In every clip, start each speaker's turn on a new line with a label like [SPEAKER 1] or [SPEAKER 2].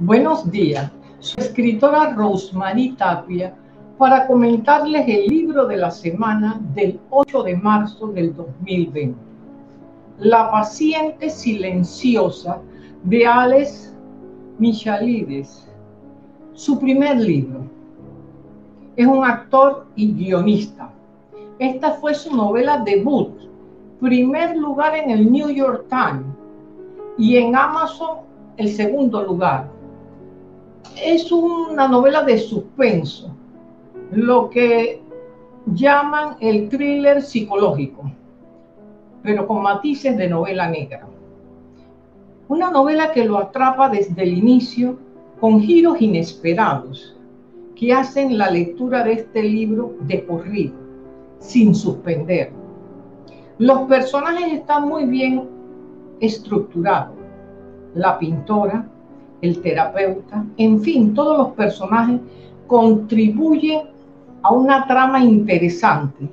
[SPEAKER 1] Buenos días, soy escritora Rosemary Tapia para comentarles el libro de la semana del 8 de marzo del 2020. La paciente silenciosa de Alex Michalides, su primer libro. Es un actor y guionista. Esta fue su novela debut, primer lugar en el New York Times y en Amazon el segundo lugar. Es una novela de suspenso, lo que llaman el thriller psicológico, pero con matices de novela negra. Una novela que lo atrapa desde el inicio con giros inesperados que hacen la lectura de este libro de corrido, sin suspender. Los personajes están muy bien estructurados. La pintora, el terapeuta, en fin, todos los personajes contribuyen a una trama interesante.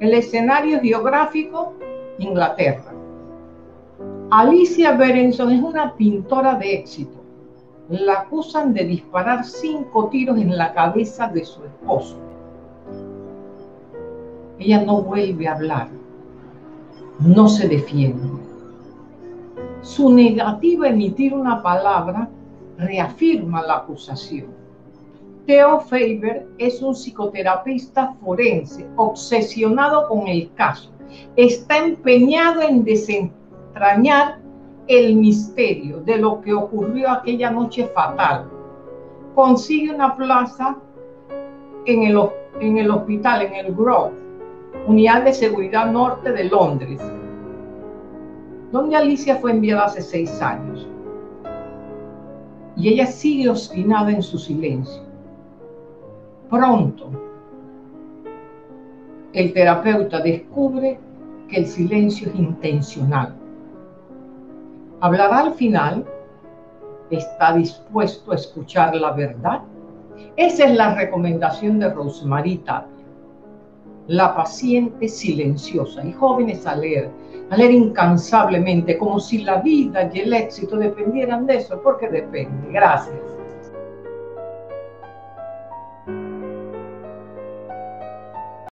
[SPEAKER 1] El escenario geográfico, Inglaterra. Alicia Berenson es una pintora de éxito. La acusan de disparar cinco tiros en la cabeza de su esposo. Ella no vuelve a hablar, no se defiende su negativa a emitir una palabra reafirma la acusación. Theo Faber es un psicoterapeuta forense obsesionado con el caso. Está empeñado en desentrañar el misterio de lo que ocurrió aquella noche fatal. Consigue una plaza en el, en el hospital, en el Grove, Unidad de Seguridad Norte de Londres donde Alicia fue enviada hace seis años. Y ella sigue obstinada en su silencio. Pronto, el terapeuta descubre que el silencio es intencional. Hablará al final, está dispuesto a escuchar la verdad. Esa es la recomendación de Rosemary Tapia. La paciente silenciosa y jóvenes a leer a leer incansablemente, como si la vida y el éxito dependieran de eso, porque depende. Gracias.